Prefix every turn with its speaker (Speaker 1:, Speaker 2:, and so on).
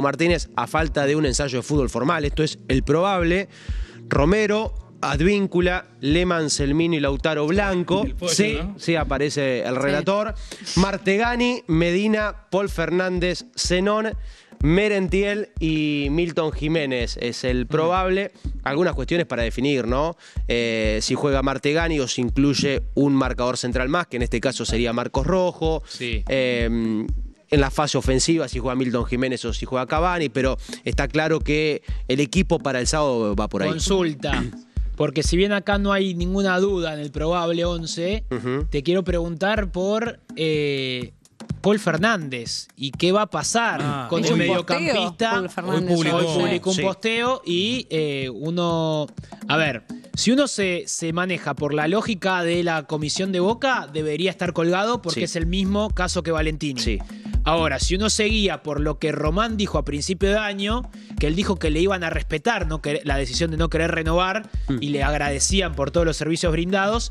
Speaker 1: Nico Martínez a falta de un ensayo de fútbol formal. Esto es el probable. Romero, Advíncula, Leman, Selmino y Lautaro Blanco.
Speaker 2: Pollo,
Speaker 1: sí,
Speaker 2: ¿no?
Speaker 1: sí, aparece el relator. Martegani, Medina, Paul Fernández, Zenón. Merentiel y Milton Jiménez es el probable. Algunas cuestiones para definir, ¿no? Eh, si juega Martegani o si incluye un marcador central más, que en este caso sería Marcos Rojo.
Speaker 2: Sí.
Speaker 1: Eh, en la fase ofensiva, si juega Milton Jiménez o si juega Cavani, pero está claro que el equipo para el sábado va por ahí.
Speaker 3: Consulta. Porque si bien acá no hay ninguna duda en el probable 11,
Speaker 1: Ujú.
Speaker 3: te quiero preguntar por eh, Paul Fernández y qué va a pasar
Speaker 2: Ah.
Speaker 3: con el
Speaker 4: un
Speaker 3: mediocampista.
Speaker 2: publicó-
Speaker 3: Hoy publicó un
Speaker 1: Sí.
Speaker 3: posteo y eh, uno. A ver, si uno se, se maneja por la lógica de la comisión de Boca, debería estar colgado porque
Speaker 1: Sí.
Speaker 3: es el mismo caso que Valentini.
Speaker 1: Sí.
Speaker 3: Ahora, si uno seguía por lo que Román dijo a principio de año, que él dijo que le iban a respetar no la decisión de no querer renovar y le agradecían por todos los servicios brindados,